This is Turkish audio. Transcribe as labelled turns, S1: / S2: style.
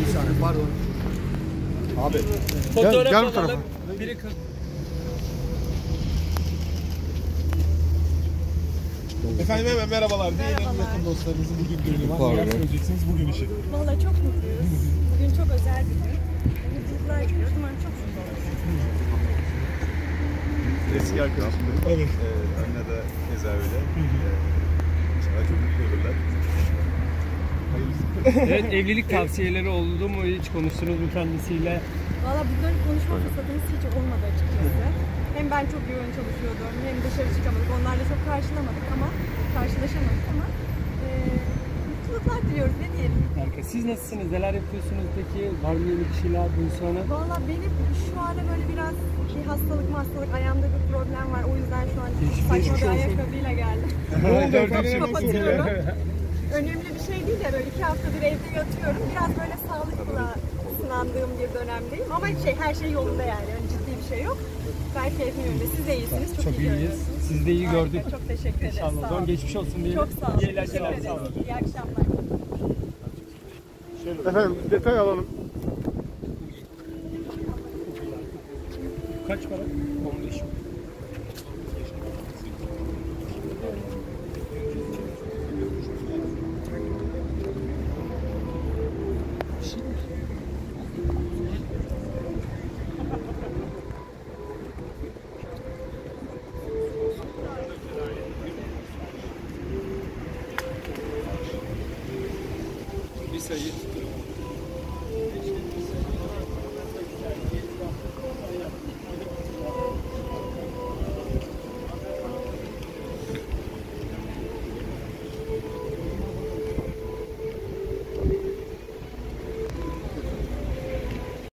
S1: Bir saniye pardon. Abi.
S2: Fotoğraf
S1: gel bu tarafa.
S2: Biri kız.
S3: Efendim hemen merhabalar. Diyelim yakın dostlarınızın bugün düğünü var.
S1: Pardon.
S3: Neler söyleyeceksiniz bugün için?
S4: Valla çok mutluyuz. Bugün çok özel bir gün. Mutluluklar diliyoruz. Umarım çok mutlu.
S5: Eski arkadaşım benim.
S3: Evet.
S5: Ee, Anne de keza öyle. Ee, İnşallah çok mutlu olurlar.
S2: Evet evlilik tavsiyeleri oldu mu? Hiç konuştunuz mu kendisiyle?
S4: Valla bunları konuşma fırsatımız hiç olmadı açıkçası. Hem ben çok yoğun çalışıyordum hem dışarı çıkamadık. Onlarla çok karşılamadık ama karşılaşamadık ama e, mutluluklar diliyoruz ne diyelim.
S2: Harika. Siz nasılsınız? Neler yapıyorsunuz peki? Var mı yeni bir şeyler bu sonra?
S4: Valla benim şu ara böyle biraz bir hastalık hastalık ayağımda bir problem var. O yüzden şu an
S2: Geçmiş
S4: saçma bir
S2: olsun.
S4: ayakkabıyla geldim.
S3: Ne oldu efendim?
S4: Kapatıyorum. Önemli bir şey değil de böyle iki haftadır evde yatıyorum. Biraz böyle sağlıkla sınandığım bir dönemdeyim. Ama şey her şey yolunda yani. Öyle ciddi bir şey yok. Ben keyfim yerinde. Siz de iyisiniz. Çok,
S2: Çok
S4: iyi
S2: iyiyiz. Siz de iyi
S4: Harika,
S2: gördük.
S4: Çok teşekkür ederim.
S2: İnşallah.
S4: Sağ olun.
S2: geçmiş olsun diyelim.
S4: Çok sağ olun.
S2: İyi eğlenceler. Sağ olun.
S4: ederiz. İyi akşamlar.
S1: Efendim detay alalım.
S2: Kaç para? 15. Bir sayı.